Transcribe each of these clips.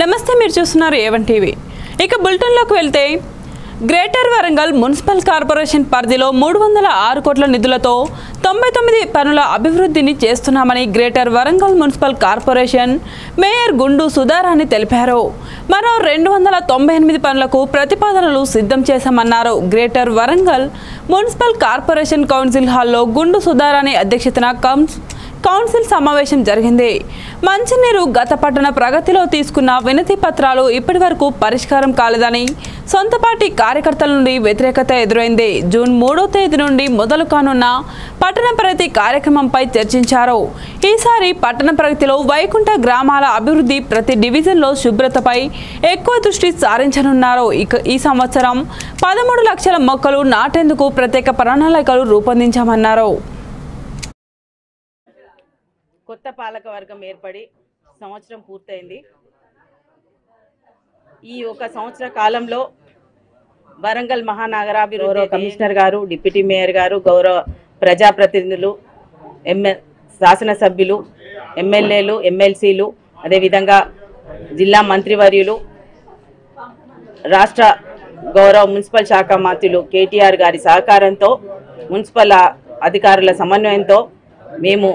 నమస్తే మీరు చూస్తున్నారు ఏవన్ టీవీ ఇక బులెటిన్లోకి వెళ్తే గ్రేటర్ వరంగల్ మున్సిపల్ కార్పొరేషన్ పరిధిలో మూడు వందల ఆరు కోట్ల నిధులతో తొంభై తొమ్మిది పనుల అభివృద్ధిని చేస్తున్నామని greater Warangal municipal corporation mayor Gundu Sudharani తెలిపారు. మరో రెండు వందల తొంభై ఎనిమిది పనులకు ప్రతిపాదనలు సిద్ధం చేశామన్నారు greater Warangal municipal corporation council హాల్లో గుండు సుధారాణి అధ్యక్షతన కౌన్స్ కౌన్సిల్ సమావేశం జరిగింది. మంచినీరు గత పట్టణ ప్రగతిలో తీసుకున్న వినతి పత్రాలు ఇప్పటివరకు పరిష్కారం కాలేదని సొంత పార్టీ కార్యకర్తల నుండి వ్యతిరేకత ఎదురైంది. జూన్ మూడో తేదీ నుండి మొదలు కానున్న పట్టణ ప్రగతి కార్యక్రమంపై చర్చించారు. ఈసారి పట్టణ ప్రగతిలో వైకుంఠ గ్రామాల అభివృద్ధి ప్రతి డివిజన్లో శుభ్రతపై ఎక్కువ దృష్టి సారించనున్నారు. ఇక ఈ సంవత్సరం పదమూడు లక్షల మొక్కలు నాటేందుకు ప్రత్యేక ప్రణాళికలు రూపొందించామన్నారు. కొత్త పాలక వర్గం ఏర్పడి సంవత్సరం పూర్తయింది. ఈ ఒక సంవత్సర కాలంలో వరంగల్ మహానగరాభివృద్ధి గౌరవ కమిషనర్ గారు డిప్యూటీ మేయర్ గారు గౌరవ ప్రజాప్రతినిధులు ఎంఎ శాసనసభ్యులు ఎమ్మెల్యేలు ఎమ్మెల్సీలు అదేవిధంగా జిల్లా మంత్రివర్యులు రాష్ట్ర గౌరవ మున్సిపల్ శాఖ మంత్రులు కేటీఆర్ గారి సహకారంతో మున్సిపల్ అధికారుల సమన్వయంతో మేము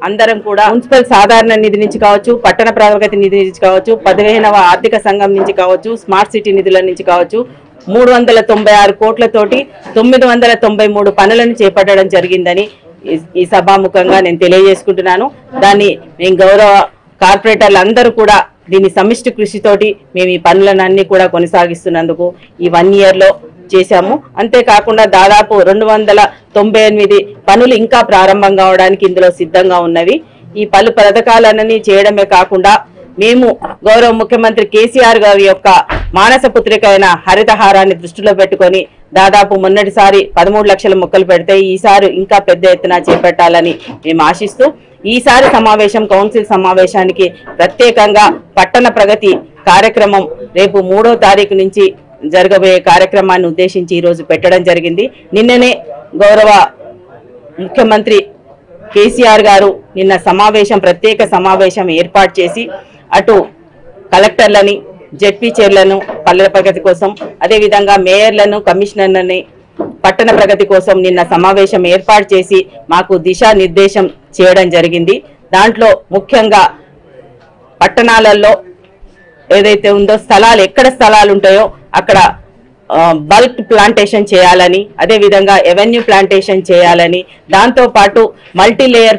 అందరం కూడా మున్సిపల్ సాధారణ నిధి నుంచి కావచ్చు పట్టణ ప్రగతి నిధి నుంచి కావచ్చు పదిహేనవ ఆర్థిక సంఘం నుంచి కావచ్చు స్మార్ట్ సిటీ నిధుల నుంచి కావచ్చు మూడు వందల తొంభై ఆరు కోట్లతోటి తొమ్మిది వందల తొంభై మూడు పనులను చేపట్టడం జరిగిందని ఈ- సభాముఖంగా నేను తెలియజేసుకుంటున్నాను. దాన్ని మేము గౌరవ కార్పొరేటర్లు అందరూ కూడా దీని సమిష్టి కృషితోటి మేము ఈ పనులను అన్ని కూడా కొనసాగిస్తున్నందుకు ఈ వన్ ఇయర్లో చేశాము. అంతేకాకుండా దాదాపు రెండు వందల తొంభై ఎనిమిది పనులు ఇంకా ప్రారంభం కావడానికి ఇందులో సిద్ధంగా ఉన్నవి. ఈ పలు పథకాలన్నీ చేయడమే కాకుండా మేము గౌరవ ముఖ్యమంత్రి కేసీఆర్ గారి యొక్క మానస పుత్రిక అయిన హరితహారాన్ని దృష్టిలో పెట్టుకొని దాదాపు మొన్నటిసారి పదమూడు లక్షల మొక్కలు పెడితే ఈసారి ఇంకా పెద్ద ఎత్తున చేపట్టాలని మేము ఆశిస్తూ ఈసారి సమావేశం కౌన్సిల్ సమావేశానికి ప్రత్యేకంగా పట్టణ ప్రగతి కార్యక్రమం రేపు మూడో తారీఖు నుంచి జరగబోయే కార్యక్రమాన్ని ఉద్దేశించి ఈరోజు పెట్టడం జరిగింది. నిన్ననే గౌరవ ముఖ్యమంత్రి కేసీఆర్ గారు నిన్న సమావేశం ప్రత్యేక సమావేశం ఏర్పాటు చేసి అటు కలెక్టర్లని జెడ్పీ చైర్లను పల్లెల ప్రగతి కోసం అదేవిధంగా మేయర్లను కమిషనర్లని పట్టణ ప్రగతి కోసం నిన్న సమావేశం ఏర్పాటు చేసి మాకు దిశానిర్దేశం చేయడం జరిగింది. దాంట్లో ముఖ్యంగా పట్టణాలలో ఏదైతే ఉందో స్థలాలు ఎక్కడ స్థలాలు ఉంటాయో అక్కడ బల్క్ ప్లాంటేషన్ చేయాలని అదే విధంగా ఎవెన్యూ ప్లాంటేషన్ చేయాలని దాంతో పాటు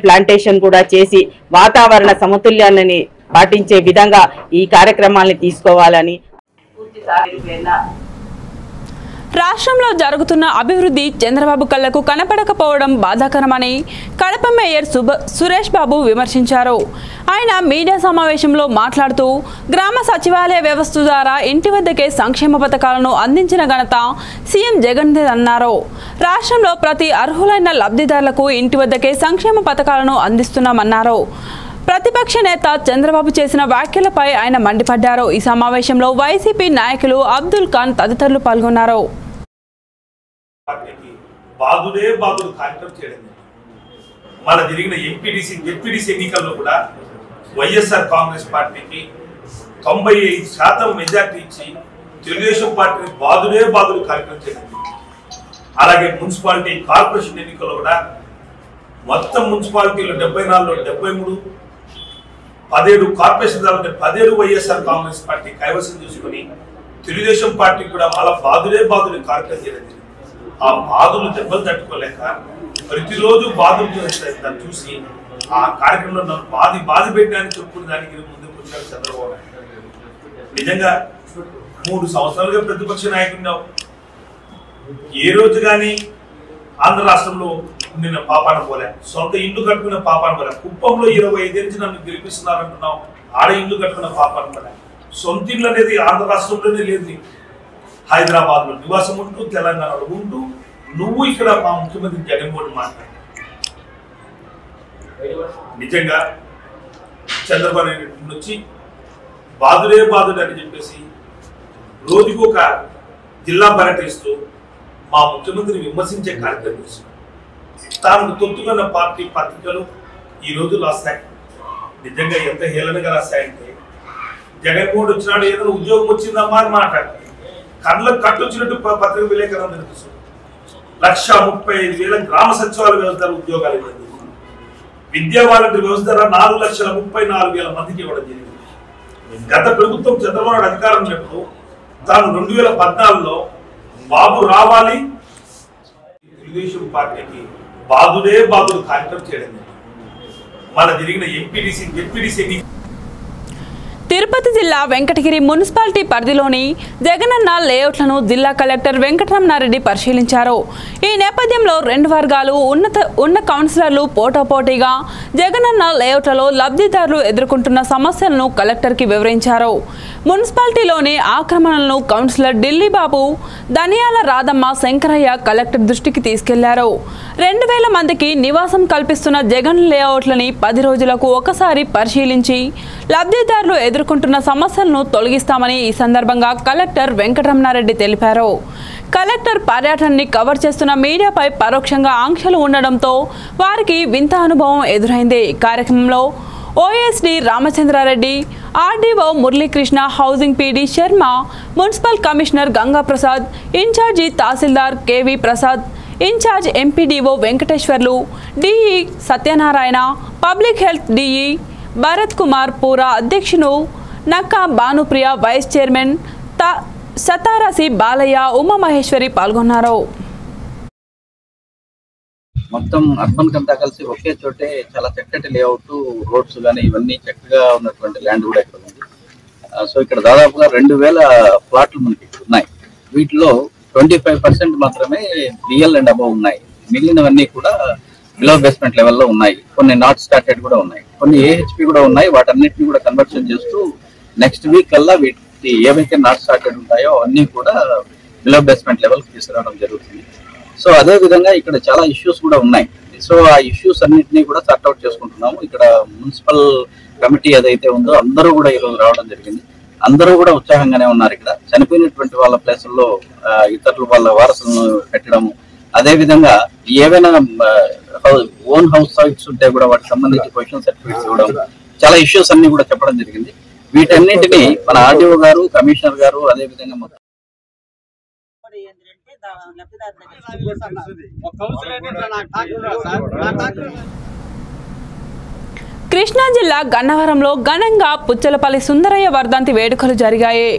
ప్లాంటేషన్ కూడా చేసి వాతావరణ సమతుల్యాన్ని పాటించే విధంగా ఈ కార్యక్రమాన్ని తీసుకోవాలని పూర్తి స్థాయి రాష్ట్రంలో జరుగుతున్న అభివృద్ధి చంద్రబాబు కళ్ళకు కనపడకపోవడం బాధాకరమని కడప మేయర్ సుబ సురేష్ బాబు విమర్శించారు. ఆయన మీడియా సమావేశంలో మాట్లాడుతూ గ్రామ సచివాలయ వ్యవస్థ ద్వారా ఇంటి వద్దకే సంక్షేమ పథకాలను అందించిన ఘనత సీఎం జగన్ అన్నారు. రాష్ట్రంలో ప్రతి అర్హులైన లబ్ధిదారులకు ఇంటి వద్దకే సంక్షేమ పథకాలను అందిస్తున్నామన్నారు. ప్రతిపక్ష నేత చంద్రబాబు చేసిన వ్యాఖ్యలపై ఆయన మండిపడ్డారు. ఈ సమావేశంలో వైసీపీ నాయకులు అబ్దుల్ ఖాన్ తదితరులు పాల్గొన్నారు. మన జరిగిన ఎంపీడీసీ జెడ్పీడీసీ ఎన్నికల్లో కూడా వైఎస్ఆర్ కాంగ్రెస్ పార్టీకి తొంభై ఐదు శాతం మెజార్టీ ఇచ్చి తెలుగుదేశం పార్టీని బాధుడే బాధుడు కార్యక్రమం చేయడం అలాగే మున్సిపాలిటీ కార్పొరేషన్ ఎన్నికల్లో కూడా మొత్తం మున్సిపాలిటీలో డెబ్బై నాలుగులో డెబ్బై మూడు పదిహేడు కార్పొరేషన్ ఉంటే పదిహేడు వైఎస్ఆర్ కాంగ్రెస్ పార్టీ కైవసం చూసుకుని తెలుగుదేశం పార్టీ కూడా మళ్ళా బాధులే బాధులు కార్యక్రమం చేయడం జరిగింది. ఆ బాధలు దెబ్బలు తట్టుకోలేక ప్రతిరోజు బాధలు చూస్తే దాన్ని చూసి ఆ కార్యక్రమంలో నన్ను బాధి బాధ పెట్టడానికి చెప్పుకున్న దానికి ముందుకు వచ్చారు చంద్రబాబు నిజంగా మూడు సంవత్సరాలుగా ప్రతిపక్ష నాయకుడినావు ఏ రోజు కానీ ఆంధ్ర రాష్ట్రంలో నిన్న పాపాన పోలే. సొంత ఇల్లు కట్టుకున్న పాపాన పోలే. కుప్పంలో ఇరవై ఐదు నుంచి నన్ను గెలిపిస్తున్నారంటున్నావు. ఆడ ఇల్లు కట్టుకున్న పాపాన పోలే. సొంత ఇల్లు అనేది ఆంధ్ర రాష్ట్రంలోనే లేదు హైదరాబాద్లో హైదరాబాద్లో నివాసం ఉంటూ తెలంగాణలో ఉంటూ నువ్వు ఇక్కడ మా ముఖ్యమంత్రి జగన్మోహన్ మాట్లాడు. నిజంగా చంద్రబాబు నాయుడు వచ్చి బాధుడే బాధుడు అని చెప్పేసి రోజుకు ఒక జిల్లా పర్యటిస్తూ మా ముఖ్యమంత్రిని విమర్శించే కార్యక్రమం చేస్తున్నాడు తాను తొత్తుకున్న పార్టీ పత్రికలు ఈ రోజు రాస్తాయి నిజంగా ఎంత హేళనగా రాస్తాయంటే జగన్మోహన్ వచ్చినాడు ఏదైనా ఉద్యోగం వచ్చిందమ్మా అని మాట్లాడారు కళ్ళకు కట్టొచ్చినట్టు పత్రిక విలేకరులు తెలుసు. లక్ష ముప్పై ఐదు వేల గ్రామ సచివాలయ వ్యవస్థ ఉద్యోగాలు ఇవ్వడం జరిగింది. విద్యా వాలంటీర్ వ్యవస్థ నాలుగు లక్షల ముప్పై నాలుగు వేల మందికి ఇవ్వడం జరిగింది. గత ప్రభుత్వం చంద్రబాబు నాయుడు అధికారం ఉన్నప్పుడు తాను రెండు వేల పద్నాలుగులో బాబు రావాలి. తెలుగుదేశం పార్టీకి బాధుడే బాధుడు కార్యక్రమం చేయడం జరిగింది. మన జరిగిన ఎంపీడీసీ ఎంపీడీసీ తిరుపతి జిల్లా వెంకటగిరి మున్సిపాలిటీ పరిధిలోని జగనన్న లేఅవుట్లను జిల్లా కలెక్టర్ వెంకటరమణారెడ్డి పరిశీలించారు. ఈ నేపథ్యంలో రెండు వర్గాలు ఉన్నత ఉన్న కౌన్సిలర్లు పోటాపోటీగా జగనన్న లేఅవుట్లలో లబ్ధిదారులు ఎదుర్కొంటున్న సమస్యలను కలెక్టర్కి వివరించారు. మున్సిపాలిటీలోని ఆక్రమణలను కౌన్సిలర్ ఢిల్లీ బాబు ధనియాల రాధమ్మ శంకరయ్య కలెక్టర్ దృష్టికి తీసుకెళ్ళారు. రెండు వేల మందికి నివాసం కల్పిస్తున్న జగన్ లేఅవుట్లని పది రోజులకు ఒకసారి పరిశీలించి లబ్ధిదారులు ఎదురు ఎదుర్కొంటున్న సమస్యలను తొలగిస్తామని ఈ సందర్భంగా కలెక్టర్ వెంకటరమణారెడ్డి తెలిపారు. కలెక్టర్ పర్యటనని కవర్ చేస్తున్న మీడియాపై పరోక్షంగా ఆంక్షలు ఉండడంతో వారికి వింత అనుభవం ఎదురైంది. ఈ కార్యక్రమంలో OSD Ramachandra Reddy RDO Muralikrishna housing PD Sharma municipal commissioner Gangaprasad incharge tehsildar KV Prasad incharge MPDO Venkateswarlu DE Satyanarayana public health DE Bharat Kumar పూరా అధ్యక్షును నక్కా భానుప్రియ వైస్ చైర్మన్ త సతారాసి బాలయ్య ఉమామహేశ్వరి పాల్గొన్నారు. మొత్తం అర్బన్ కంతా కలిసి ఒకే చోటే చాలా చక్కటి లేఅవుట్ రోడ్స్ కానీ ఇవన్నీ చక్కగా ఉన్నటువంటి ల్యాండ్ కూడా ఇక్కడ ఉంది. సో ఇక్కడ దాదాపుగా రెండు వేల ప్లాట్లు మనకి ఉన్నాయి. వీటిలో ట్వంటీ ఫైవ్ పర్సెంట్ మాత్రమే రియల్ అండ్ అబవ్ ఉన్నాయి. మిగిలినవన్నీ కూడా బిలో బేస్మెంట్ లెవెల్లో ఉన్నాయి. కొన్ని నాట్ స్టార్టెడ్ కూడా ఉన్నాయి. కొన్ని ఏహెచ్పి కూడా ఉన్నాయి. వాటన్నిటిని కూడా కన్వర్షన్ చేస్తూ నెక్స్ట్ వీక్ కల్లా వీటి ఏవైతే నాట్ స్టార్టెడ్ ఉంటాయో అన్నీ కూడా బిలో బేస్మెంట్ లెవెల్కి తీసుకురావడం జరుగుతుంది. సో అదే విధంగా ఇక్కడ చాలా ఇష్యూస్ కూడా ఉన్నాయి. సో ఆ ఇష్యూస్ అన్నింటినీ కూడా సార్ట్ అవుట్ చేసుకుంటున్నాము. ఇక్కడ మున్సిపల్ కమిటీ ఏదైతే ఉందో అందరూ కూడా ఈరోజు రావడం జరిగింది. అందరూ కూడా ఉత్సాహంగానే ఉన్నారు ఇక్కడ. చనిపోయినటువంటి వాళ్ళ ప్లేసుల్లో ఇతరులు వాళ్ళ వారసులను పెట్టడము అదే విధంగా ఏవైనా ఓన్ హౌస్ సైట్స్ ఉంటే కూడా వాటికి సంబంధించి పొజిషన్ సర్టిఫికేట్స్ ఇవ్వడం చాలా ఇష్యూస్ అన్ని కూడా చెప్పడం జరిగింది వీటన్నింటినీ మన ఆర్డీఓ గారు కమిషనర్ గారు అదే విధంగా మొత్తం లబ్ధిదారు కృష్ణా జిల్లా గన్నవరంలో ఘనంగా పుచ్చలపల్లి సుందరయ్య వర్ధంతి వేడుకలు జరిగాయి.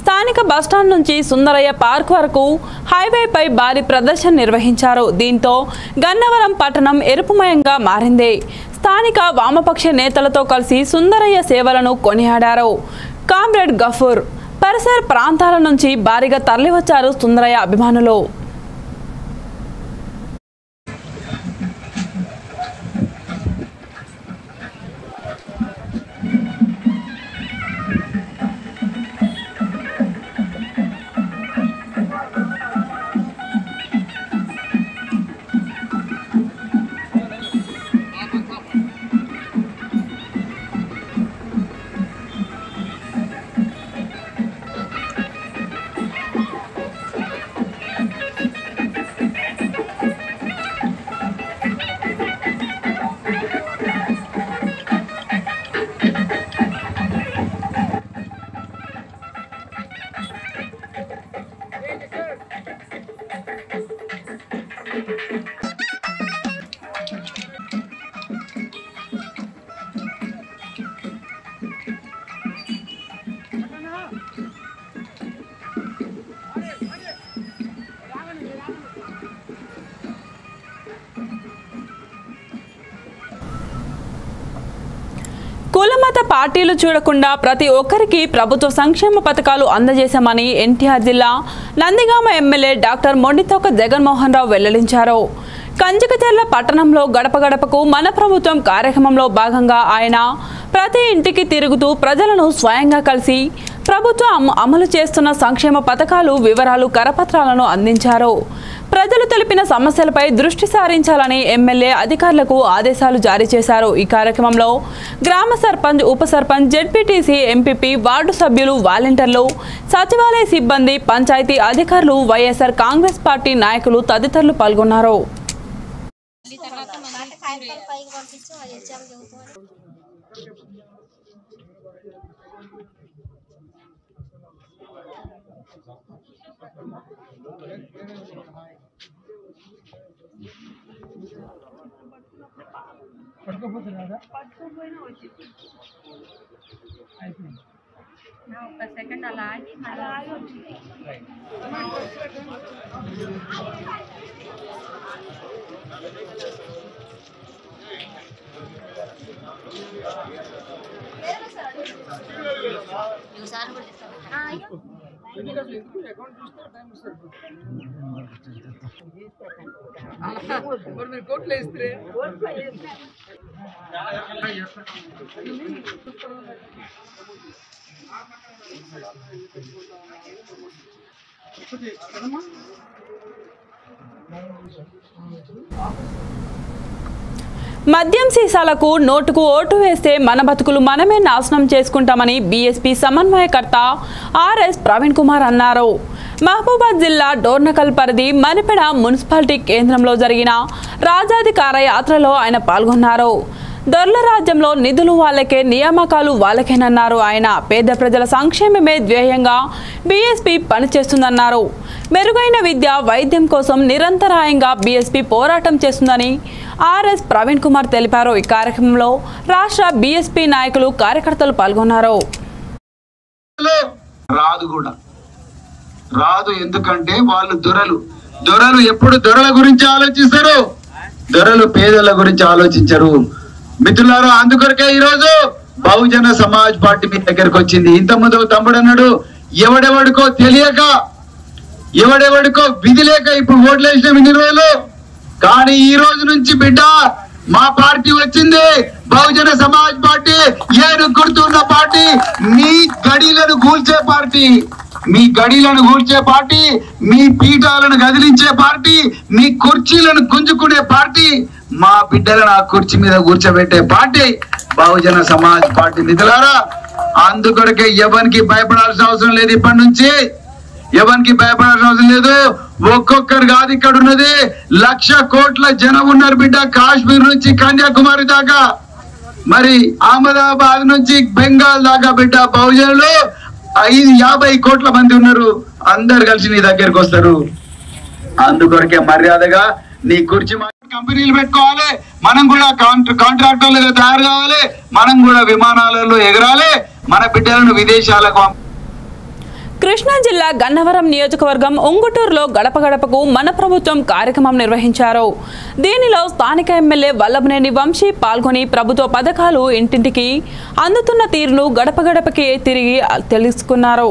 స్థానిక బస్టాండ్ నుంచి సుందరయ్య పార్క్ వరకు హైవేపై భారీ ప్రదర్శన నిర్వహించారు. దీంతో గన్నవరం పట్టణం ఎరుపుమయంగా మారింది. స్థానిక వామపక్ష నేతలతో కలిసి సుందరయ్య సేవలను కొనియాడారు. కామ్రేడ్ గఫూర్ పరిసర ప్రాంతాల నుంచి భారీగా తరలివచ్చారు సుందరయ్య అభిమానులు. పార్టీలు చూడకుండా ప్రతి ఒక్కరికి ప్రభుత్వ సంక్షేమ పథకాలు అందజేశామని ఎన్టీఆర్ జిల్లా నందిగామ ఎమ్మెల్యే డాక్టర్ మొండితోక జగన్మోహన్ రావు వెల్లడించారు. కంజకచర్ల పట్టణంలో గడప గడపకు మన ప్రభుత్వం కార్యక్రమంలో భాగంగా ఆయన ప్రతి ఇంటికి తిరుగుతూ ప్రజలను స్వయంగా కలిసి ప్రభుత్వం అమలు చేస్తున్న సంక్షేమ పథకాలు వివరాలు కరపత్రాలను అందించారు. ప్రజలు తెలిపిన సమస్యలపై దృష్టి సారించాలని ఎమ్మెల్యే అధికారులకు ఆదేశాలు జారీ చేశారు. ఈ కార్యక్రమంలో గ్రామ సర్పంచ్ ఉప సర్పంచ్ జెడ్పీటీసీ ఎంపీపీ వార్డు సభ్యులు వాలంటీర్లు సచివాలయ సిబ్బంది పంచాయతీ అధికారులు వైఎస్ఆర్ కాంగ్రెస్ పార్టీ నాయకులు తదితరులు పాల్గొన్నారు. Now, per second alive, alive. Right. You are second అలా ఆగి మళ్ళీ మద్యం సీసాలకు నోటుకు ఓటు వేస్తే మన బతుకులు మనమే నాశనం చేసుకుంటామని బీఎస్పీ సమన్వయకర్త ఆర్ఎస్ ప్రవీణ్ కుమార్ అన్నారు. మహబూబాద్ జిల్లా డోర్నకల్ పరిధి మనిపెడ మున్సిపాలిటీ కేంద్రంలో జరిగిన రాజాధికార యాత్రలో ఆయన పాల్గొన్నారు. దొర్ల రాజ్యంలో నిధులు వాళ్ళకే నియామకాలు వాళ్ళకేనన్నారు ఆయన. పేద ప్రజల సంక్షేమమే ధ్యేయంగా బీఎస్పీ పనిచేస్తుందన్నారు. మెరుగైన విద్య వైద్యం కోసం నిరంతరాయంగా బీఎస్పీ పోరాటం చేస్తుందని ఆర్ఎస్ ప్రవీణ్ కుమార్ తెలిపారు. ఈ కార్యక్రమంలో రాష్ట్ర బీఎస్పీ నాయకులు కార్యకర్తలు పాల్గొన్నారు. రాదు కూడా. రాదు ఎందుకంటే వాళ్ళు దొరలు. దొరలు ఎప్పుడు దొరల గురించి ఆలోచిస్తారు? దొరలు పేదల గురించి ఆలోచించరు. మిత్రులారా అందుకొరకే ఈరోజు బహుజన సమాజ్ పార్టీ మీ దగ్గరకు వచ్చింది. ఇంత ముందు తమ్ముడు అన్నాడు ఎవడెవడికో తెలియక ఎవడెవడికో విధి లేక ఇప్పుడు ఓట్లు వేసిన ఇన్ని రోజులు. కానీ ఈ రోజు నుంచి బిడ్డ మా పార్టీ వచ్చింది. బహుజన సమాజ్ పార్టీ ఏను గుర్తున్న పార్టీ మీ గడిలను కూల్చే పార్టీ. మీ గడిలను కూల్చే పార్టీ మీ పీఠాలను కదిలించే పార్టీ మీ కుర్చీలను గుంజుకునే పార్టీ. మా బిడ్డలను ఆ కుర్చీ మీద కూర్చోబెట్టే పార్టీ బహుజన సమాజ్ పార్టీ నిధులారా అందుకొరకే ఎవరికి భయపడాల్సిన అవసరం లేదు ఇప్పటి నుంచి. ఎవరికి భయపడాల్సిన అవసరం లేదు. ఒక్కొక్కరు కాదు ఇక్కడ ఉన్నది. లక్ష కోట్ల జనం ఉన్నారు బిడ్డ కాశ్మీర్ నుంచి కన్యాకుమారి దాకా. మరి అహ్మదాబాద్ నుంచి బెంగాల్ దాకా బిడ్డ బహుజనులు ఐదు యాభై కోట్ల మంది ఉన్నారు. అందరు కలిసి నీ దగ్గరికి వస్తారు. అందుకొరకే మర్యాదగా నీ కుర్చీ కంపెనీలు పెట్టుకోవాలి. మనం కూడా కాంట్రాక్టర్లు కాంట్రాక్టర్లుగా తయారు కావాలి. మనం కూడా విమానాలలో ఎగరాలి. మన బిడ్డలను విదేశాలకు కృష్ణా జిల్లా గన్నవరం నియోజకవర్గం ఉంగుటూరులో గడప గడపకు మన ప్రభుత్వం కార్యక్రమం నిర్వహించారు. దీనిలో స్థానిక ఎమ్మెల్యే వల్లభనేని వంశీ పాల్గొని ప్రభుత్వ పథకాలు ఇంటింటికి అందుతున్న తీరును గడప గడపకి తిరిగి తెలుసుకున్నారు.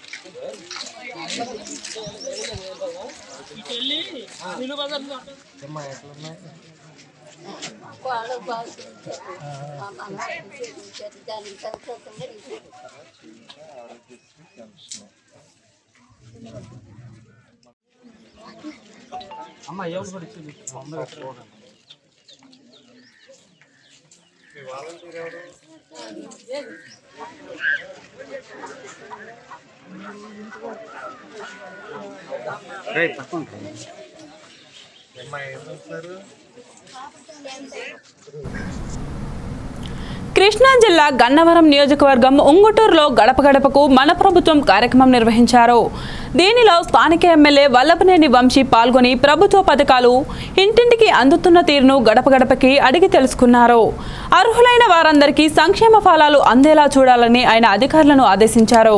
అమ్మ ఎవరు పడిచింది అందరూ చూడండి వాలంటీర్ ఎవరు కృష్ణా జిల్లా గన్నవరం నియోజకవర్గం ఉంగుటూరులో గడప గడపకు మన ప్రభుత్వం కార్యక్రమం నిర్వహించారు. దీనిలో స్థానిక ఎమ్మెల్యే వల్లభనేని వంశీ పాల్గొని ప్రభుత్వ పథకాలు ఇంటింటికి అందుతున్న తీరును గడప గడపకి అడిగి తెలుసుకున్నారు. అర్హులైన వారందరికీ సంక్షేమ ఫలాలు అందేలా చూడాలని ఆయన అధికారులను ఆదేశించారు.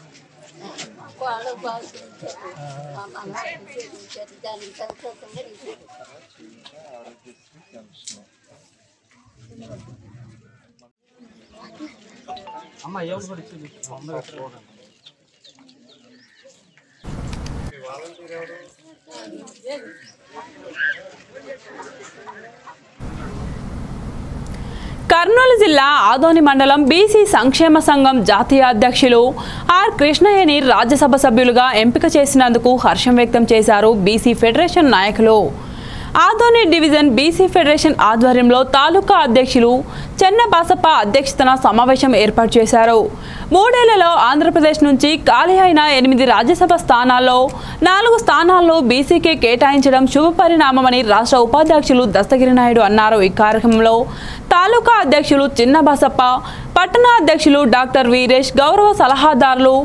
వాళ్ళ బాగుంటారు మా మన ఉంచారు దాని సంతోషంగా అమ్మ ఎవరు కూడా ఇచ్చింది అందరూ చూడండి వాలంటీర్ ఎవరు కర్నూలు జిల్లా ఆదోని మండలం బీసీ సంక్షేమ సంఘం జాతీయ అధ్యక్షులు ఆర్ కృష్ణయ్యని రాజ్యసభ సభ్యులుగా ఎంపిక చేసినందుకు హర్షం వ్యక్తం చేశారు బీసీ ఫెడరేషన్ నాయకులు. ఆదోని డివిజన్ బీసీ ఫెడరేషన్ ఆధ్వర్యంలో తాలూకా అధ్యక్షులు చెన్నబాసప్ప అధ్యక్షతన సమావేశం ఏర్పాటు చేశారు. మూడేళ్ళలో ఆంధ్రప్రదేశ్ నుంచి ఖాళీ అయిన ఎనిమిది రాజ్యసభ స్థానాల్లో నాలుగు స్థానాల్లో బీసీకే కేటాయించడం శుభ పరిణామమని రాష్ట్ర ఉపాధ్యక్షులు దస్తగిరి నాయుడు అన్నారు. ఈ కార్యక్రమంలో తాలూకా అధ్యక్షులు చిన్నబాసప్ప పట్టణ అధ్యక్షులు డాక్టర్ వీరేష్ గౌరవ సలహాదారులు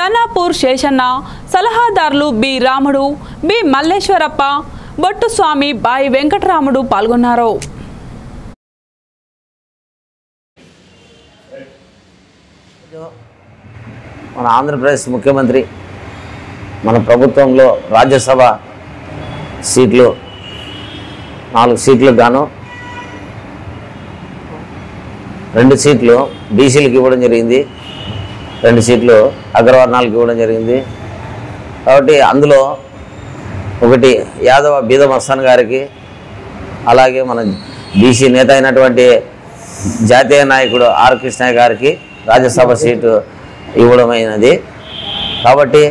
దనాపూర్ శేషన్న సలహాదారులు బి రాముడు బి మల్లేశ్వరప్ప బొట్టు స్వామి బాయి వెంకటరాముడు పాల్గొన్నారు. మన ఆంధ్రప్రదేశ్ ముఖ్యమంత్రి మన ప్రభుత్వంలో రాజ్యసభ సీట్లు నాలుగు సీట్లకు గాను రెండు సీట్లు బీసీలకు ఇవ్వడం జరిగింది రెండు సీట్లు అగ్రవర్ణాలకు ఇవ్వడం జరిగింది. కాబట్టి అందులో ఒకటి యాదవ బీదమస్తాన్ గారికి అలాగే మన బీసీ నేత అయినటువంటి జాతీయ నాయకుడు ఆర్ కృష్ణయ్య గారికి రాజ్యసభ సీటు ఇవ్వడమైనది. కాబట్టి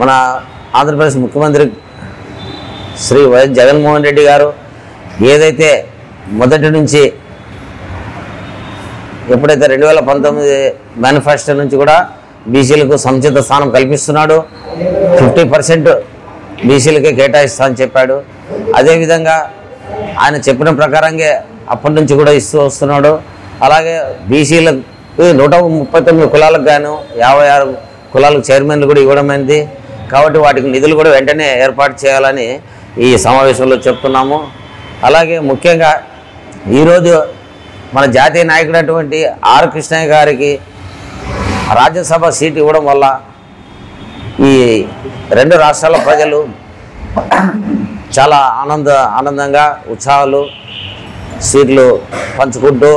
మన ఆంధ్రప్రదేశ్ ముఖ్యమంత్రి శ్రీ వైఎస్ జగన్మోహన్ రెడ్డి గారు ఏదైతే మొదటి నుంచి ఎప్పుడైతే రెండు వేల పంతొమ్మిది మేనిఫెస్టో నుంచి కూడా బీసీలకు సముచిత స్థానం కల్పిస్తున్నాడు ఫిఫ్టీ పర్సెంట్ బీసీలకే కేటాయిస్తా అని చెప్పాడు. అదేవిధంగా ఆయన చెప్పిన ప్రకారంగా అప్పటి నుంచి కూడా ఇస్తూ వస్తున్నాడు. అలాగే బీసీలకు నూట ముప్పై తొమ్మిది కులాలకు గాను యాభై ఆరు కులాలకు చైర్మన్లు కూడా ఇవ్వడమైంది కాబట్టి వాటికి నిధులు కూడా వెంటనే ఏర్పాటు చేయాలని ఈ సమావేశంలో చెప్తున్నాము. అలాగే ముఖ్యంగా ఈరోజు మన జాతీయ నాయకుడైనటువంటి ఆర్ కృష్ణయ్య గారికి రాజ్యసభ సీట్ ఇవ్వడం వల్ల ఈ రెండు రాష్ట్రాల ప్రజలు చాలా ఆనంద ఆనందంగా ఉత్సాహాలు సీట్లు పంచుకుంటూ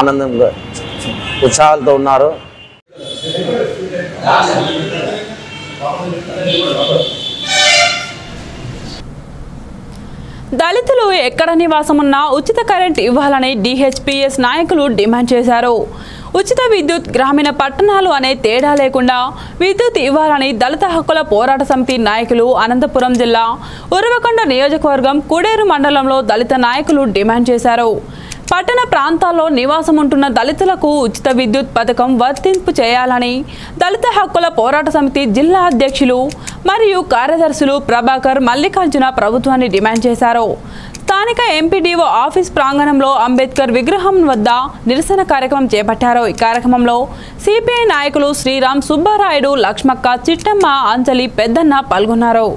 ఆనందంగా ఉత్సాహాలతో ఉన్నారు. దళితులు ఎక్కడ నివాసమున్నా ఉచిత కరెంట్ ఇవ్వాలని డిహెచ్పిఎస్ నాయకులు డిమాండ్ చేశారు. ఉచిత విద్యుత్ గ్రామీణ పట్టణాలు అనే తేడా లేకుండా విద్యుత్ ఇవ్వాలని దళిత హక్కుల పోరాట సమితి నాయకులు అనంతపురం జిల్లా ఉరవకొండ నియోజకవర్గం కుడేరు మండలంలో దళిత నాయకులు డిమాండ్ చేశారు. పట్టణ ప్రాంతాల్లో నివాసం ఉంటున్న దళితులకు ఉచిత విద్యుత్ పథకం వర్తింపు చేయాలని దళిత హక్కుల పోరాట సమితి జిల్లా అధ్యక్షులు మరియు కార్యదర్శులు ప్రభాకర్ మల్లికార్జున ప్రభుత్వాన్ని డిమాండ్ చేశారు. స్థానిక ఎంపీడీఓ ఆఫీస్ ప్రాంగణంలో అంబేద్కర్ విగ్రహం వద్ద నిరసన కార్యక్రమం చేపట్టారు. ఈ కార్యక్రమంలో సిపిఐ నాయకులు శ్రీరామ్ సుబ్బారాయుడు లక్ష్మక్క చిట్టమ్మ అంజలి పెద్దన్న పాల్గొన్నారు.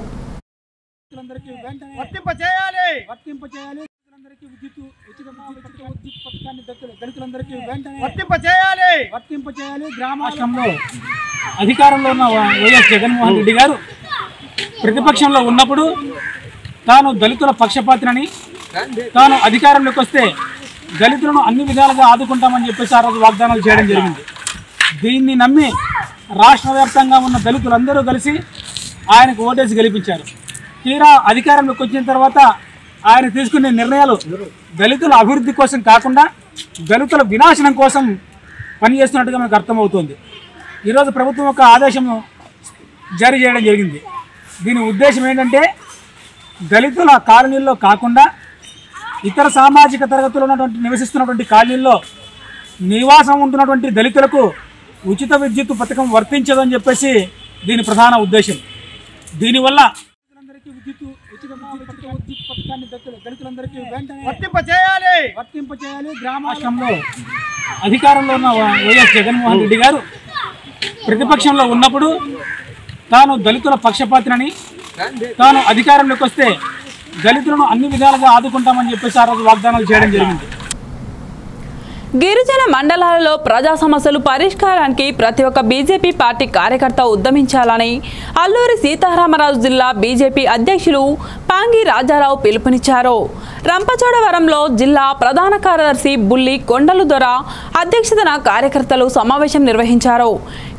అధికారంలో ఉన్న వైఎస్ జగన్మోహన్ రెడ్డి గారు ప్రతిపక్షంలో ఉన్నప్పుడు తాను దళితుల పక్షపాత్రని తాను అధికారంలోకి వస్తే దళితులను అన్ని విధాలుగా ఆదుకుంటామని చెప్పేసి ఆ రోజు వాగ్దానాలు చేయడం జరిగింది. దీన్ని నమ్మి రాష్ట్ర వ్యాప్తంగా ఉన్న దళితులందరూ కలిసి ఆయనకు ఓటేసి గెలిపించారు. తీరా అధికారంలోకి వచ్చిన తర్వాత ఆయన తీసుకునే నిర్ణయాలు దళితుల అభివృద్ధి కోసం కాకుండా దళితుల వినాశనం కోసం పనిచేస్తున్నట్టుగా మనకు అర్థమవుతుంది. ఈరోజు ప్రభుత్వం ఒక ఆదేశం జారీ చేయడం జరిగింది. దీని ఉద్దేశం ఏంటంటే దళితుల కాలనీల్లో కాకుండా ఇతర సామాజిక తరగతులు ఉన్నటువంటి నివసిస్తున్నటువంటి కాలనీల్లో నివాసం ఉంటున్నటువంటి దళితులకు ఉచిత విద్యుత్ పథకం వర్తించదని చెప్పేసి దీని ప్రధాన ఉద్దేశం. దీనివల్ల విద్యుత్ ఉచిత విద్యుత్ పథకాన్ని దళితులందరికీ వెంటనే అధికారంలో ఉన్న వైఎస్ జగన్మోహన్ రెడ్డి గారు ప్రతిపక్షంలో ఉన్నప్పుడు తాను దళితుల పక్షపాతినని తాను అధికారంలోకి వస్తే దళితులను అన్ని విధాలుగా ఆదుకుంటామని చెప్పేసి ఆ రోజు వాగ్దానాలు చేయడం జరిగింది. గిరిజన మండలాలలో ప్రజా సమస్యలు పరిష్కారానికి ప్రతి ఒక్క బీజేపీ పార్టీ కార్యకర్త ఉద్యమించాలని అల్లూరి సీతారామరాజు జిల్లా బీజేపీ అధ్యక్షులు పాంగి రాజారావు పిలుపునిచ్చారు. రంపచోడవరంలో జిల్లా ప్రధాన కార్యదర్శి బుల్లి కొండలు దొర అధ్యక్షతన కార్యకర్తలు సమావేశం నిర్వహించారు.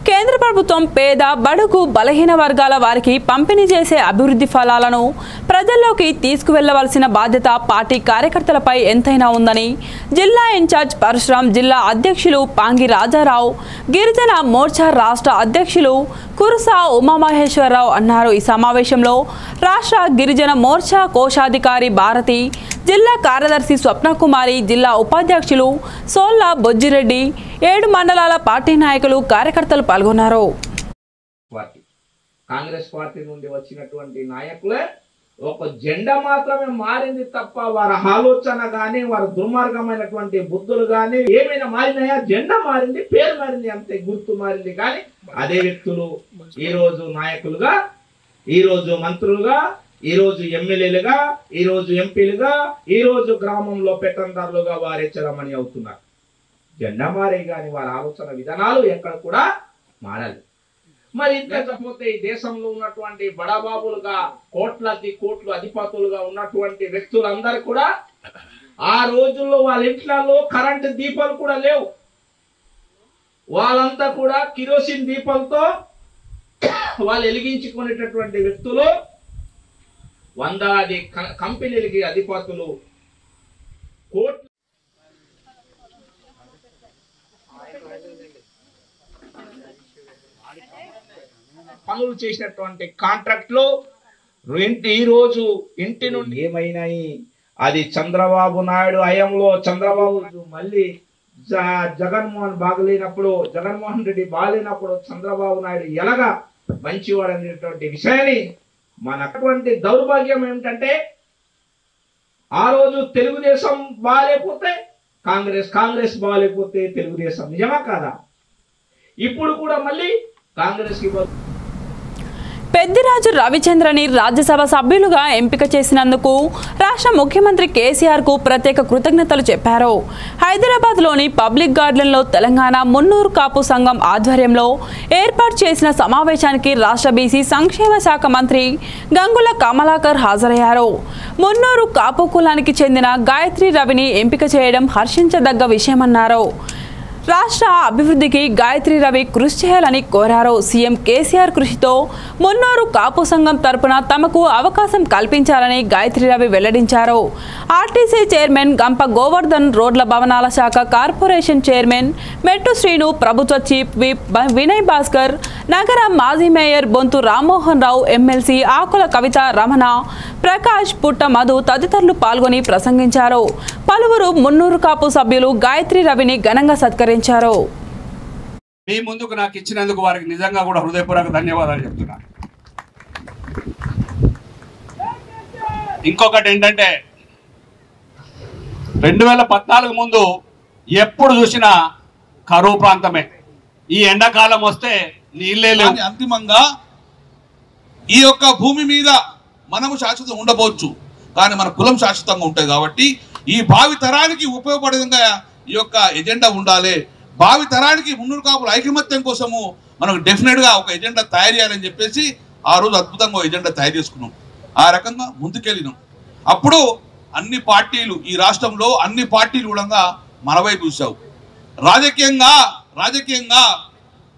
కేంద్ర ప్రభుత్వం పేద బడుగు బలహీన వర్గాల వారికి పంపిణీ చేసే అభివృద్ధి ఫలాలను ప్రజల్లోకి తీసుకువెళ్ళవలసిన బాధ్యత పార్టీ కార్యకర్తలపై ఎంతైనా ఉందని జిల్లా ఇన్ఛార్జ్ పరశురాం జిల్లా అధ్యక్షులు పాంగి రాజారావు గిరిజన మోర్చా రాష్ట్ర అధ్యక్షులు కురుసా ఉమామహేశ్వరరావు అన్నారు. ఈ సమావేశంలో రాష్ట్ర గిరిజన మోర్చా కోశాధికారి భారతి జిల్లా కార్యదర్శి స్వప్నకుమారి జిల్లా ఉపాధ్యక్షులు సోల్లా బొజ్జిరెడ్డి ఏడు మండలాల పార్టీ నాయకులు కార్యకర్తలు పాల్గొన్నారు. పార్టీ. కాంగ్రెస్ పార్టీ నుండి వచ్చినటువంటి నాయకులే ఒక జెండా మాత్రమే మారింది తప్ప వారి ఆలోచన కానీ వారి దుర్మార్గమైనటువంటి బుద్ధులు కానీ ఏమైనా మారినాయా? జెండా మారింది పేరు మారింది అంతే గుర్తు మారింది. కానీ అదే వ్యక్తులు ఈ రోజు నాయకులుగా ఈ రోజు మంత్రులుగా ఈ రోజు ఎమ్మెల్యేలుగా ఈ రోజు ఎంపీలుగా ఈ రోజు గ్రామంలో పెట్టందారులుగా వారే చరమణి అవుతున్నారు. జెండా మారే కానీ వారి ఆలోచన విధానాలు ఎక్కడ కూడా మారాలి. మరి ఇంతకపోతే ఈ దేశంలో ఉన్నటువంటి బడాబాబులుగా కోట్లది కోట్లు అధిపతులుగా ఉన్నటువంటి వ్యక్తులందరూ కూడా ఆ రోజుల్లో వాళ్ళ ఇంట్లలో కరెంటు దీపాలు కూడా లేవు. వాళ్ళంతా కూడా కిరోసిన్ దీపాలతో వాళ్ళు వెలిగించుకునేటటువంటి వ్యక్తులు వందలాది కంపెనీలకి అధిపతులు కోట్లు పనులు చేసినటువంటి కాంట్రాక్ట్లు ఇంటి ఈ రోజు ఇంటి నుండి ఏమైనాయి? అది చంద్రబాబు నాయుడు హయాంలో చంద్రబాబు మళ్ళీ జగన్మోహన్ బాగలేనప్పుడు జగన్మోహన్ రెడ్డి బాగలేనప్పుడు చంద్రబాబు నాయుడు ఎలాగా మంచివాడు అనేటువంటి విషయాన్ని మనటువంటి దౌర్భాగ్యం ఏమిటంటే ఆ రోజు తెలుగుదేశం బాగాలేకపోతే కాంగ్రెస్ కాంగ్రెస్ బాగాలేకపోతే తెలుగుదేశం నిజమా కాదా? ఇప్పుడు కూడా మళ్ళీ కాంగ్రెస్కి బదులు పెద్దిరాజు రవిచంద్రని రాజ్యసభ సభ్యులుగా ఎంపిక చేసినందుకు రాష్ట్ర ముఖ్యమంత్రి కేసీఆర్కు ప్రత్యేక కృతజ్ఞతలు చెప్పారు. హైదరాబాద్లోని పబ్లిక్ గార్డెన్లో తెలంగాణ మున్నూరు కాపు సంఘం ఆధ్వర్యంలో ఏర్పాటు చేసిన సమావేశానికి రాష్ట్ర బీసీ సంక్షేమ శాఖ మంత్రి గంగుల కమలాకర్ హాజరయ్యారు. మున్నూరు కాపు కులానికి చెందిన గాయత్రి రవిని ఎంపిక చేయడం హర్షించదగ్గ విషయమన్నారు. రాష్ట్ర అభివృద్ధికి గాయత్రి రవి కృషి చేయాలని కోరారు. సీఎం కేసీఆర్ కృషితో మున్నూరు కాపు సంఘం తరపున తమకు అవకాశం కల్పించాలని గాయత్రి రవి వెల్లడించారు. ఆర్టీసీ చైర్మన్ గంప గోవర్ధన్ రోడ్ల భవనాల శాఖ కార్పొరేషన్ చైర్మన్ మెట్టు శ్రీను ప్రభుత్వ చీఫ్ విప్ వినయ్ భాస్కర్ నగర మాజీ మేయర్ బొంతు రామ్మోహన్ రావు ఎమ్మెల్సీ ఆకుల కవిత రమణ ప్రకాష్ పుట్ట మధు తదితరులు పాల్గొని ప్రసంగించారు. పలువురు మున్నూరు కాపు సభ్యులు గాయత్రి రవిని ఘనంగా సత్కరించారు మీ ముందుకు నాకు ఇచ్చినందుకు వారికి నిజంగా కూడా హృదయపూర్వక ధన్యవాదాలు చెప్తున్నాను ఇంకొకటి ఏంటంటే రెండు వేల పద్నాలుగు ముందు ఎప్పుడు చూసినా కరువు ప్రాంతమే. ఈ ఎండాకాలం వస్తే నీళ్ళే లేవు. అంతిమంగా ఈ యొక్క భూమి మీద మనము శాశ్వతంగా ఉండబోచ్చు కానీ మన కులం శాశ్వతంగా ఉంటుంది కాబట్టి ఈ భావి తరానికి ఉపయోగపడే విధంగా ఈ యొక్క ఎజెండా ఉండాలి. భావి తరానికి మున్నూరు కాపుల ఐకమత్యం కోసము మనకు డెఫినెట్గా ఒక ఎజెండా తయారు చేయాలని చెప్పేసి ఆ రోజు అద్భుతంగా ఎజెండా తయారు చేసుకున్నాం. ఆ రకంగా ముందుకెళ్ళినాం. అప్పుడు అన్ని పార్టీలు ఈ రాష్ట్రంలో అన్ని పార్టీలు కూడా మన వైపు చూసావు రాజకీయంగా రాజకీయంగా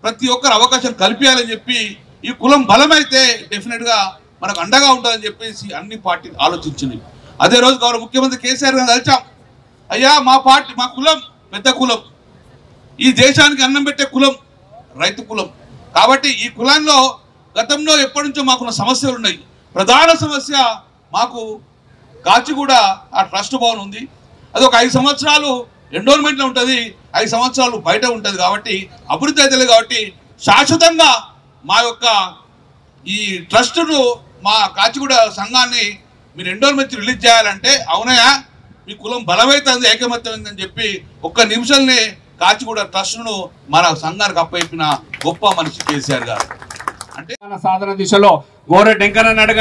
ప్రతి ఒక్కరు అవకాశం కల్పించాలని చెప్పి ఈ కులం బలమైతే డెఫినెట్గా మనకు అండగా ఉంటుందని చెప్పేసి అన్ని పార్టీలు ఆలోచించినాయి. అదే రోజు గౌరవ ముఖ్యమంత్రి కేసీఆర్ గారు కలిచాం అయ్యా మా పార్టీ మా కులం పెద్ద కులం. ఈ దేశానికి అన్నం పెట్టే కులం రైతు కులం. కాబట్టి ఈ కులంలో గతంలో ఎప్పటి నుంచో మాకున్న సమస్యలు ఉన్నాయి. ప్రధాన సమస్య మాకు కాచిగూడ ఆ ట్రస్ట్ భవన్ ఉంది. అది ఒక ఐదు సంవత్సరాలు ఎండోర్మెంట్లో ఉంటుంది. ఐదు సంవత్సరాలు బయట ఉంటుంది కాబట్టి అభివృద్ధి అయితే కాబట్టి శాశ్వతంగా మా యొక్క ఈ ట్రస్టును మా కాచిగూడ సంఘాన్ని మీరు ఎండోర్మెంట్ రిలీజ్ చేయాలంటే అవునయా మీ కులం బలమైతుంది ఏకమత్యమైందని చెప్పి ఒక్క నిమిషంలో కాచిగూడ ట్రస్ట్ను మన సంఘానికి అప్పయిపిన గొప్ప మనిషి కేసీఆర్ గారు. అంటే సాధన దిశలో గోరె అని అడగ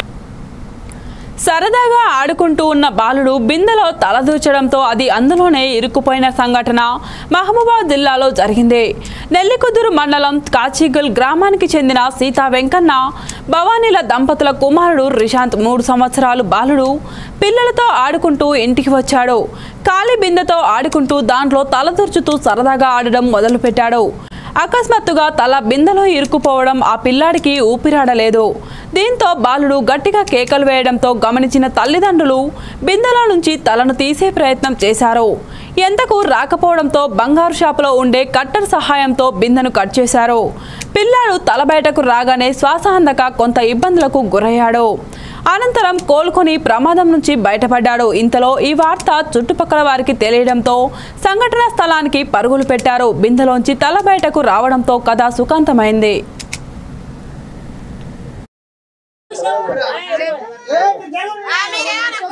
సరదాగా ఆడుకుంటూ ఉన్న బాలుడు బిందెలో తలదూచడంతో అది అందులోనే ఇరుక్కుపోయిన సంఘటన మహబూబాద్ జిల్లాలో జరిగింది. నెల్లికుదురు మండలం కాచిగల్ గ్రామానికి చెందిన సీతా వెంకన్న భవానీల దంపతుల కుమారుడు రిషాంత్ మూడు సంవత్సరాలు బాలుడు పిల్లలతో ఆడుకుంటూ ఇంటికి వచ్చాడు. ఖాళీ బిందెతో ఆడుకుంటూ దాంట్లో తలదూర్చుతూ సరదాగా ఆడడం మొదలుపెట్టాడు. అకస్మాత్తుగా తల బిందెలో ఇరుక్కుపోవడం ఆ పిల్లాడికి ఊపిరాడలేదు. దీంతో బాలుడు గట్టిగా కేకలు వేయడంతో గమనించిన తల్లిదండ్రులు బిందెలో నుంచి తలను తీసే ప్రయత్నం చేశారు. ఎంతకు రాకపోవడంతో బంగారు షాపులో ఉండే కట్టర్ సహాయంతో బిందెను కట్ చేశారు. పిల్లాడు తల బయటకు రాగానే శ్వాస అందక కొంత ఇబ్బందులకు గురయ్యాడు. అనంతరం కోలుకొని ప్రమాదం నుంచి బయటపడ్డాడు. ఇంతలో ఈ వార్త చుట్టుపక్కల వారికి తెలియడంతో సంఘటనా స్థలానికి పరుగులు పెట్టారు. బిందెలోంచి తల బయటకు రావడంతో కథ సుఖాంతమైంది.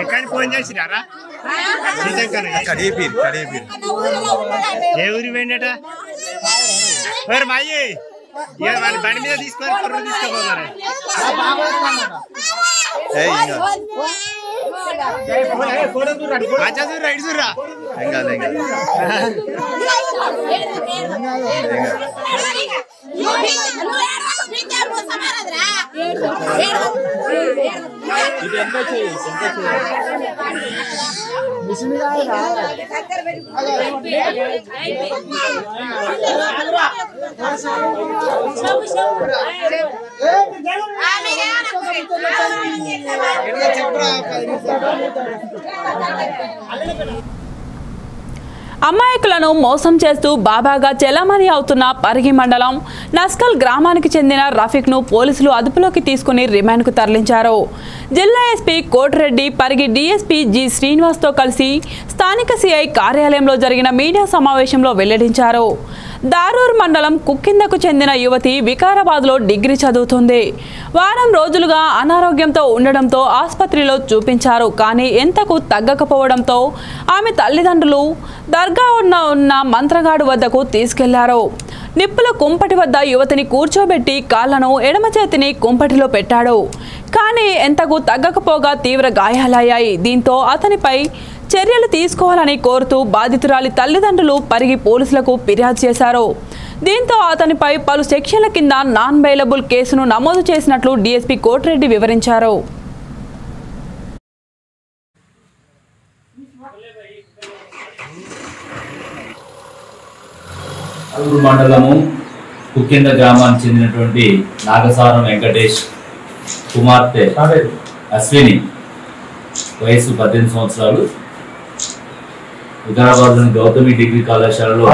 ఎక్కడికి ఫోన్ చేసిరారా కడియపీర్ కడియపీర్ ఏ ఊరి పోయిండట? మరి మా అయ్యి ఇక వాళ్ళ బండి మీద తీసుకొని కుర్ర తీసుకోపోతారు. మంచిగా చూడరా ఇటు చూడరా అమాయకులను మోసం చేస్తూ బాబాగా చెలామణి అవుతున్న పరిగి మండలం నస్కల్ గ్రామానికి చెందిన రఫీక్ను పోలీసులు అదుపులోకి తీసుకుని రిమాండ్కు తరలించారు. జిల్లా SP Kotireddy Parigi DSP G శ్రీనివాస్తో కలిసి స్థానిక సిఐ కార్యాలయంలో జరిగిన మీడియా సమావేశంలో వెల్లడించారు. దారూర్ మండలం కుక్కిందకు చెందిన యువతి వికారాబాద్లో డిగ్రీ చదువుతుంది. వారం రోజులుగా అనారోగ్యంతో ఉండడంతో ఆసుపత్రిలో చూపించారు కానీ ఎంతకు తగ్గకపోవడంతో ఆమె తల్లిదండ్రులు దర్గా ఉన్న ఉన్న మంత్రగాడు వద్దకు తీసుకెళ్ళారు. నిప్పుల కుంపటి వద్ద యువతిని కూర్చోబెట్టి కాళ్ళను ఎడమ చేతిని కుంపటిలో పెట్టాడు. కానీ ఎంతకు తగ్గకపోగా తీవ్ర గాయాలయ్యాయి. దీంతో అతనిపై చర్యలు తీసుకోవాలని కోరుతూ బాధితురాలి తల్లిదండ్రులు పరిగి పోలీసులకు ఫిర్యాదు చేశారు. దీంతో అతనిపై పలు సెక్షన్ల కింద నాన్ బెయిలబుల్ కేసును నమోదు చేసినట్లు డీఎస్పీ కోటిరెడ్డి వివరించారు. మండలము కుక్కింద గ్రామానికి చెందినటువంటి నాగసారం వెంకటేష్ కుమార్తె అశ్విని వయసు పద్దెనిమిది సంవత్సరాలు. వికారాబాద్లోని గౌతమి డిగ్రీ కళాశాలలో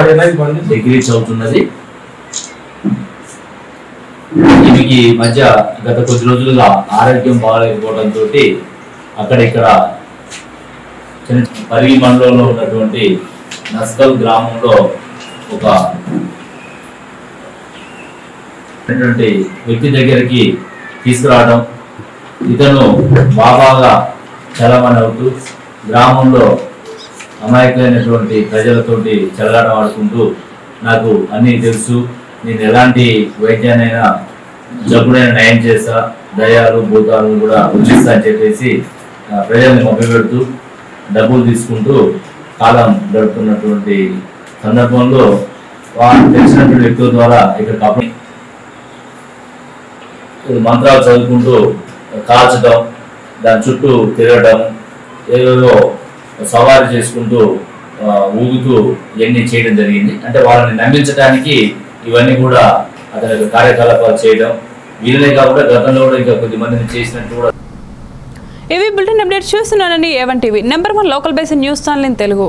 డిగ్రీ చదువుతున్నది. ఈమెకి మధ్య గత కొద్ది రోజులుగా ఆరోగ్యం బాగాలేకపోవడంతో అక్కడ ఇక్కడ పరిగి మండలంలో ఉన్నటువంటి నస్కల్ గ్రామంలో ఒక వ్యక్తి దగ్గరికి తీసుకురావడం ఇతను బాబాగా చలమని అవుతూ గ్రామంలో అమాయకులైనటువంటి ప్రజలతోటి చెలగాటం ఆడుకుంటూ నాకు అన్నీ తెలుసు. నేను ఎలాంటి వైద్యానైనా జబ్బునైనా నయం చేస్తా దయాలు భూతాలను కూడా ఉచిస్తా అని చెప్పేసి ప్రజల్ని మభ్యపెడుతూ డబ్బులు తీసుకుంటూ కాలం గడుపుతున్నటువంటి సందర్భంలో వారు తెలిసినటువంటి వ్యక్తుల ద్వారా ఇక్కడ కంపెనీ మంత్రాలు చదువుకుంటూ కాల్చడం దాని చుట్టూ తిరగడం ఏవేవో సవారీ చేసుకుంటూ ఊగుతూ ఇవన్నీ చేయడం జరిగింది. అంటే వాళ్ళని నమ్మించడానికి ఇవన్నీ కూడా అతని యొక్క కార్యకలాపాలు చేయడం వీళ్ళే కాకుండా గతంలో కూడా ఇంకా కొద్ది మందిని చేసినట్టు కూడా ఇవి బులెటిన్ అప్డేట్ చూస్తున్నానండి A one TV number one local based news channel in Telugu